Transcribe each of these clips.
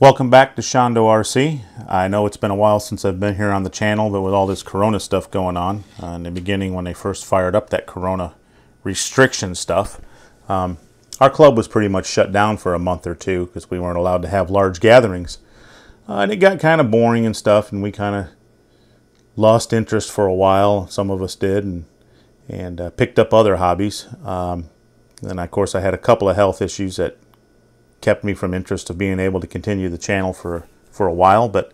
Welcome back to Shondo RC. I know it's been a while since I've been here on the channel, but with all this Corona stuff going on, uh, in the beginning when they first fired up that Corona restriction stuff, um, our club was pretty much shut down for a month or two because we weren't allowed to have large gatherings. Uh, and it got kind of boring and stuff, and we kind of lost interest for a while. Some of us did, and and uh, picked up other hobbies. Um, and of course, I had a couple of health issues that kept me from interest of being able to continue the channel for for a while. But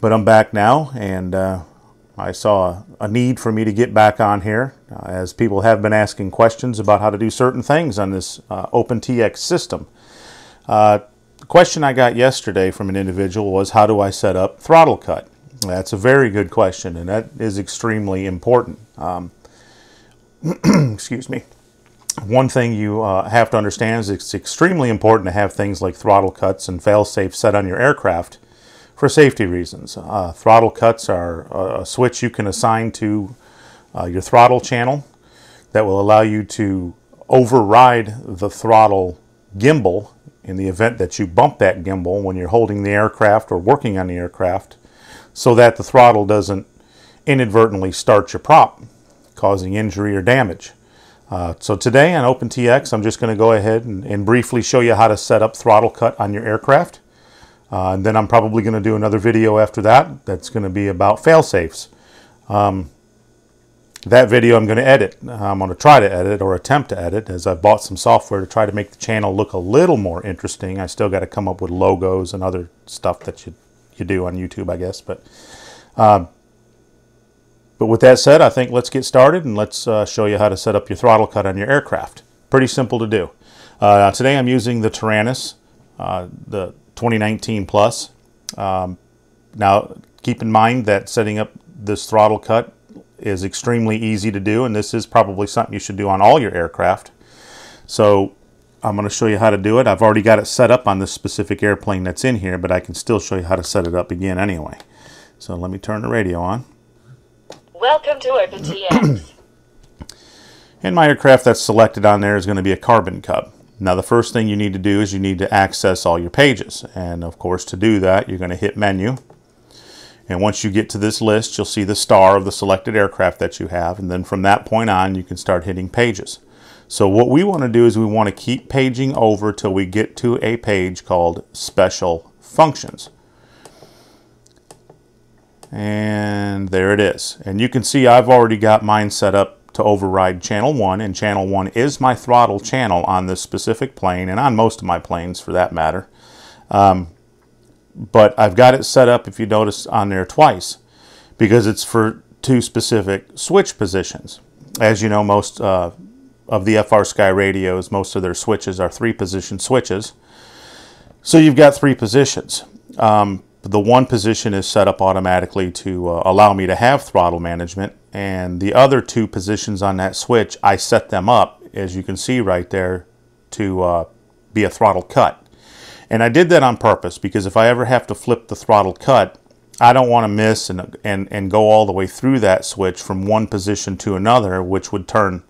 but I'm back now, and uh, I saw a, need for me to get back on here, uh, as people have been asking questions about how to do certain things on this uh, OpenTX system. Uh, the question I got yesterday from an individual was, how do I set up throttle cut? That's a very good question, and that is extremely important. Um, excuse me one thing you uh, have to understand is it's extremely important to have things like throttle cuts and fail-safe set on your aircraft for safety reasons. Uh, throttle cuts are a switch you can assign to uh, your throttle channel that will allow you to override the throttle gimbal in the event that you bump that gimbal when you're holding the aircraft or working on the aircraft so that the throttle doesn't inadvertently start your prop causing injury or damage. Uh, so today on OpenTX, I'm just going to go ahead and, and, briefly show you how to set up throttle cut on your aircraft. Uh, and then I'm probably going to do another video after that that's going to be about fail-safes. Um, that video I'm going to edit. I'm going to try to edit or attempt to edit as I've bought some software to try to make the channel look a little more interesting. I still got to come up with logos and other stuff that you, you do on YouTube, I guess. But um, but with that said, I think let's get started and let's uh, show you how to set up your throttle cut on your aircraft. Pretty simple to do. Uh, today I'm using the Taranis, uh, the 2019 Plus. Um, now keep in mind that setting up this throttle cut is extremely easy to do and this is probably something you should do on all your aircraft. So I'm going to show you how to do it. I've already got it set up on this specific airplane that's in here, but I can still show you how to set it up again anyway. So let me turn the radio on. Welcome to OpenTX. and my aircraft that's selected on there is going to be a Carbon Cub. Now the first thing you need to do is you need to access all your pages. And of course to do that you're going to hit Menu. And once you get to this list you'll see the star of the selected aircraft that you have. And then from that point on you can start hitting pages. So what we want to do is we want to keep paging over till we get to a page called Special Functions and there it is. And you can see I've already got mine set up to override channel 1 and channel 1 is my throttle channel on this specific plane and on most of my planes for that matter. Um, but I've got it set up if you notice on there twice because it's for two specific switch positions. As you know most uh, of the FrSky radios most of their switches are three position switches. So you've got three positions. Um, the one position is set up automatically to uh, allow me to have throttle management and the other two positions on that switch I set them up as you can see right there to uh, be a throttle cut and I did that on purpose because if I ever have to flip the throttle cut I don't want to miss and, and, and go all the way through that switch from one position to another which would turn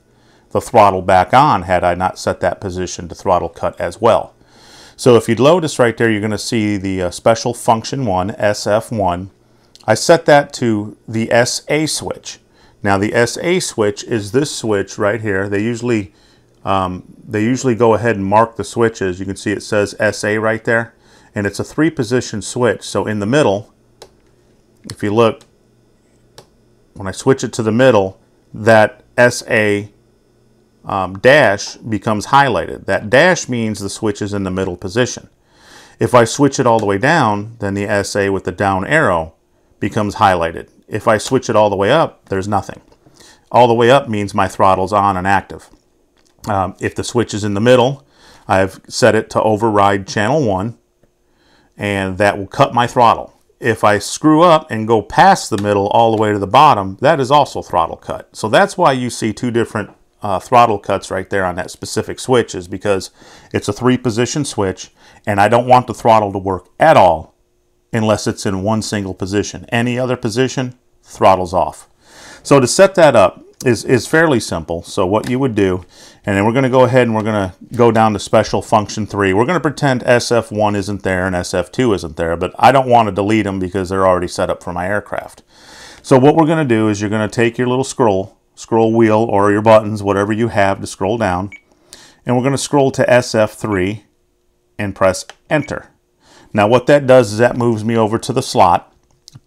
the throttle back on had I not set that position to throttle cut as well. So if you load this right there, you're going to see the uh, special function 1, SF1. I set that to the SA switch. Now the SA switch is this switch right here. They usually um, they usually go ahead and mark the switches. You can see it says SA right there. And it's a three position switch. So in the middle, if you look, when I switch it to the middle, that SA um, dash becomes highlighted. That dash means the switch is in the middle position. If I switch it all the way down, then the SA with the down arrow becomes highlighted. If I switch it all the way up, there's nothing. All the way up means my throttle's on and active. Um, if the switch is in the middle, I've set it to override channel 1, and that will cut my throttle. If I screw up and go past the middle all the way to the bottom, that is also throttle cut. So that's why you see two different uh, throttle cuts right there on that specific switch is because it's a three position switch and I don't want the throttle to work at all unless it's in one single position. Any other position, throttle's off. So to set that up, is, is fairly simple. So what you would do, and then we're going to go ahead and we're going to go down to special function 3. We're going to pretend SF1 isn't there and SF2 isn't there, but I don't want to delete them because they're already set up for my aircraft. So what we're going to do is you're going to take your little scroll, scroll wheel or your buttons, whatever you have to scroll down, and we're going to scroll to SF3 and press enter. Now what that does is that moves me over to the slot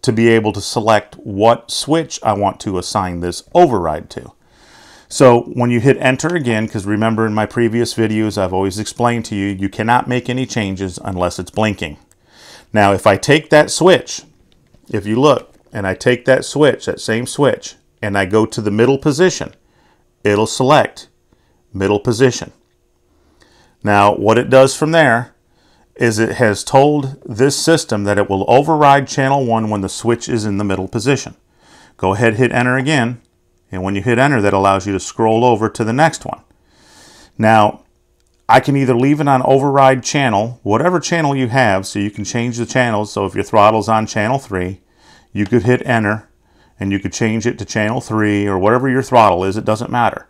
to be able to select what switch I want to assign this override to. So when you hit enter again, because remember in my previous videos I've always explained to you, you cannot make any changes unless it's blinking. Now if I take that switch, if you look, and I take that switch, that same switch, and I go to the middle position, it'll select middle position. Now what it does from there is it has told this system that it will override channel 1 when the switch is in the middle position. Go ahead, hit enter again, and when you hit enter, that allows you to scroll over to the next one. Now, I can either leave it on override channel, whatever channel you have, so you can change the channels. So if your throttle's on channel 3, you could hit enter, and you could change it to channel 3, or whatever your throttle is, it doesn't matter.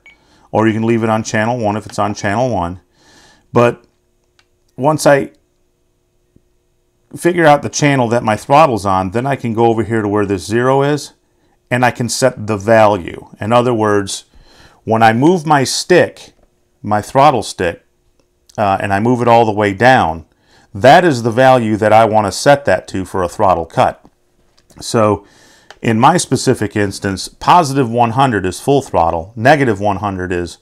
Or you can leave it on channel 1 if it's on channel 1. But once I figure out the channel that my throttle's on, then I can go over here to where this zero is and I can set the value. In other words, when I move my stick, my throttle stick, uh, and I move it all the way down, that is the value that I want to set that to for a throttle cut. So in my specific instance, positive 100 is full throttle, negative 100 is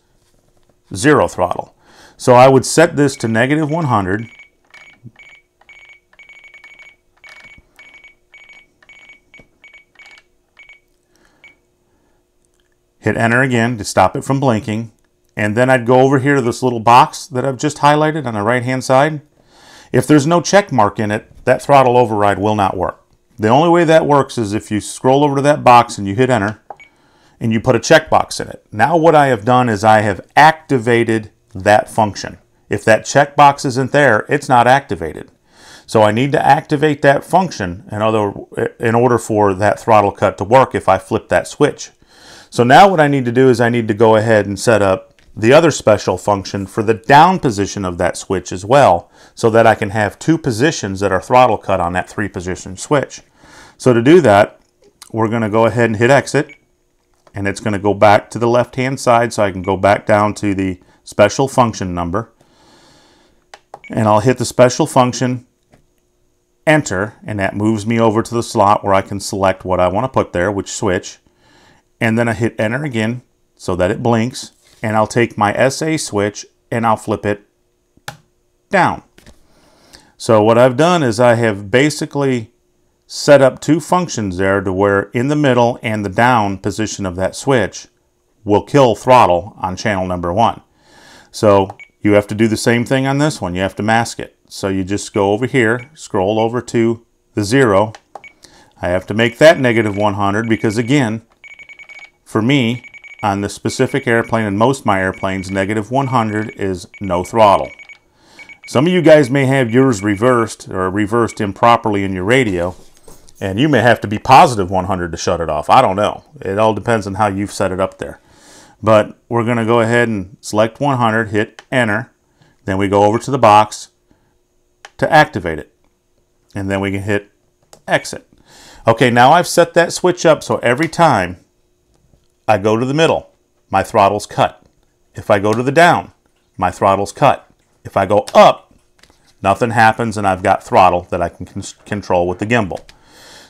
zero throttle. So I would set this to negative 100 hit enter again to stop it from blinking, and then I'd go over here to this little box that I've just highlighted on the right hand side. If there's no check mark in it, that throttle override will not work. The only way that works is if you scroll over to that box and you hit enter and you put a checkbox in it. Now what I have done is I have activated that function. If that checkbox isn't there, it's not activated. So I need to activate that function in, other, in order for that throttle cut to work if I flip that switch. So now what I need to do is I need to go ahead and set up the other special function for the down position of that switch as well so that I can have two positions that are throttle cut on that three position switch. So to do that, we're going to go ahead and hit exit and it's going to go back to the left hand side so I can go back down to the special function number and I'll hit the special function enter and that moves me over to the slot where I can select what I want to put there which switch and then I hit enter again so that it blinks and I'll take my SA switch and I'll flip it down. So what I've done is I have basically set up two functions there to where in the middle and the down position of that switch will kill throttle on channel number one. So you have to do the same thing on this one. You have to mask it. So you just go over here, scroll over to the zero. I have to make that negative 100 because again, for me, on this specific airplane and most my airplanes, negative 100 is no throttle. Some of you guys may have yours reversed or reversed improperly in your radio, and you may have to be positive 100 to shut it off. I don't know. It all depends on how you've set it up there. But we're going to go ahead and select 100, hit enter, then we go over to the box to activate it. And then we can hit exit. Okay, now I've set that switch up so every time I go to the middle, my throttle's cut. If I go to the down, my throttle's cut. If I go up, nothing happens and I've got throttle that I can control with the gimbal.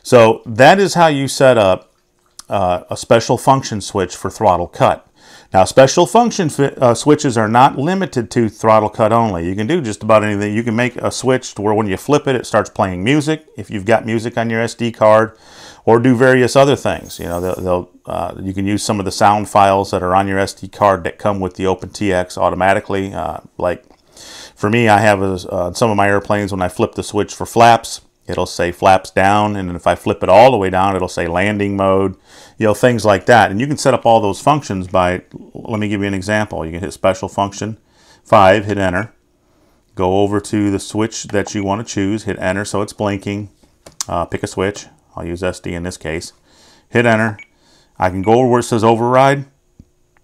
So that is how you set up uh, a special function switch for throttle cut. Now, special function uh, switches are not limited to throttle cut only. You can do just about anything. You can make a switch to where when you flip it, it starts playing music. If you've got music on your SD card, or do various other things. You know, they'll, they'll uh, you can use some of the sound files that are on your SD card that come with the OpenTX automatically. Uh, like for me, I have a, uh, some of my airplanes when I flip the switch for flaps, it'll say flaps down, and if I flip it all the way down, it'll say landing mode. You know, things like that. And you can set up all those functions by. Let me give you an example. You can hit special function five, hit enter. Go over to the switch that you want to choose, hit enter so it's blinking. Uh, pick a switch. I'll use SD in this case. Hit enter. I can go over where it says override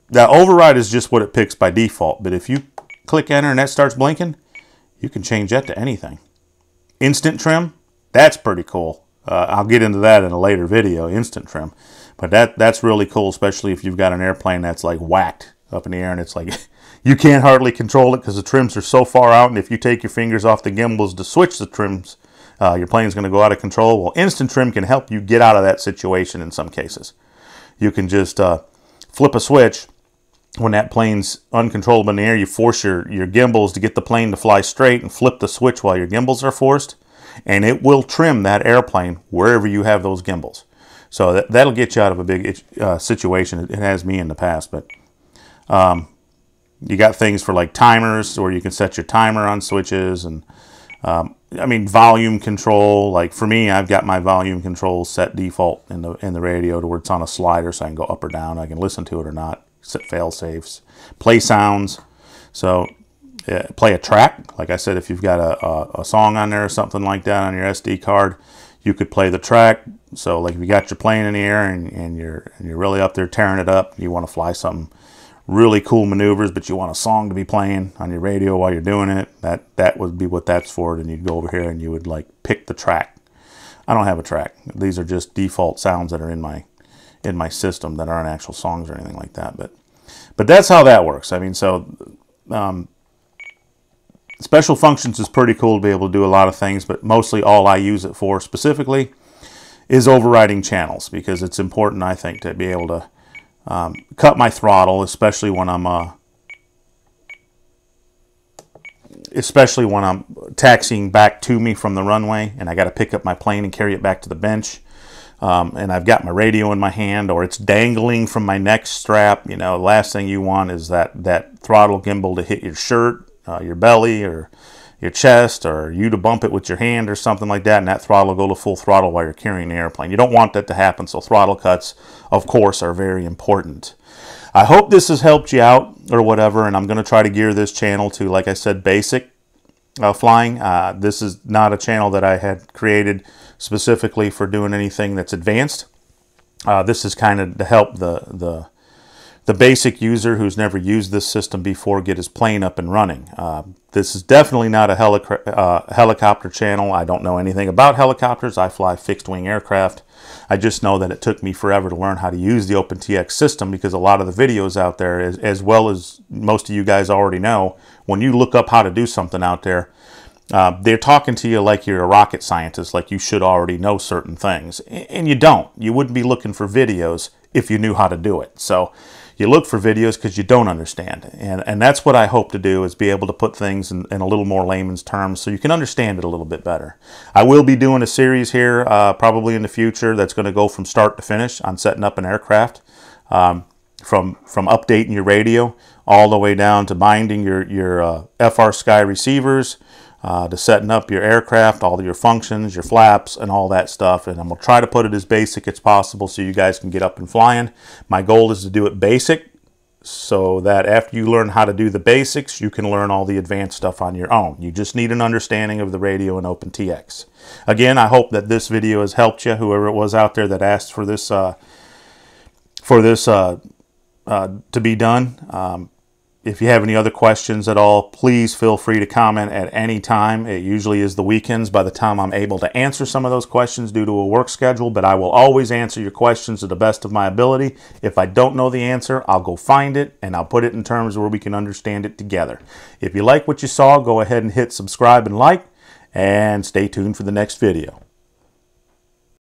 Now override is just what it picks by default, but if you click enter and that starts blinking, you can change that to anything. Instant trim, that's pretty cool. Uh, I'll get into that in a later video, instant trim. But that that's really cool, especially if you've got an airplane that's like whacked up in the air and it's like you can't hardly control it because the trims are so far out. And if you take your fingers off the gimbals to switch the trims, uh, your plane's going to go out of control. Well, instant trim can help you get out of that situation in some cases. You can just uh, flip a switch when that plane's uncontrollable in the air. You force your, your gimbals to get the plane to fly straight and flip the switch while your gimbals are forced. And it will trim that airplane wherever you have those gimbals. So that, that'll get you out of a big uh, situation. It has me in the past, but um, you got things for like timers where you can set your timer on switches and um, I mean volume control. Like for me, I've got my volume control set default in the in the radio to where it's on a slider, so I can go up or down. I can listen to it or not. Set fail safes, play sounds. So play a track. Like I said, if you've got a, a, a song on there or something like that on your SD card, you could play the track. So like if you got your plane in the air and, and you're and you're really up there tearing it up, you want to fly something really cool maneuvers, but you want a song to be playing on your radio while you're doing it, that that would be what that's for. And you'd go over here and you would like pick the track. I don't have a track. These are just default sounds that are in my in my system that aren't actual songs or anything like that. But but that's how that works. I mean, so um, special functions is pretty cool to be able to do a lot of things, but mostly all I use it for specifically is overriding channels because it's important, I think, to be able to um, cut my throttle, especially when I'm uh, especially when I'm taxiing back to me from the runway and I got to pick up my plane and carry it back to the bench. Um, and I've got my radio in my hand or it's dangling from my neck strap. You know, last thing you want is that, that throttle gimbal to hit your shirt, uh, your belly, or your chest or you to bump it with your hand or something like that and that throttle will go to full throttle while you're carrying the airplane. You don't want that to happen, so throttle cuts, of course, are very important. I hope this has helped you out or whatever, and I'm going to try to gear this channel to, like I said, basic uh, flying. Uh, this is not a channel that I had created specifically for doing anything that's advanced. Uh, this is kind of to help the, the the basic user who's never used this system before get his plane up and running. Uh, this is definitely not a helic uh, helicopter channel. I don't know anything about helicopters. I fly fixed wing aircraft. I just know that it took me forever to learn how to use the OpenTX system because a lot of the videos out there, as, as well as most of you guys already know, when you look up how to do something out there, uh, they're talking to you like you're a rocket scientist, like you should already know certain things. And you don't. You wouldn't be looking for videos if you knew how to do it. So you look for videos because you don't understand. And, and that's what I hope to do is be able to put things in, in, a little more layman's terms so you can understand it a little bit better. I will be doing a series here uh, probably in the future that's going to go from start to finish on setting up an aircraft. Um, from, from updating your radio all the way down to binding your, your uh, FrSky receivers, uh, to setting up your aircraft, all your functions, your flaps, and all that stuff. And I'm going to try to put it as basic as possible so you guys can get up and flying. My goal is to do it basic so that after you learn how to do the basics, you can learn all the advanced stuff on your own. You just need an understanding of the radio and OpenTX. Again, I hope that this video has helped you, whoever it was out there that asked for this, uh, for this uh, uh, to be done. Um, if you have any other questions at all, please feel free to comment at any time. It usually is the weekends by the time I'm able to answer some of those questions due to a work schedule, but I will always answer your questions to the best of my ability. If I don't know the answer, I'll go find it and I'll put it in terms where we can understand it together. If you like what you saw, go ahead and hit subscribe and like, and stay tuned for the next video.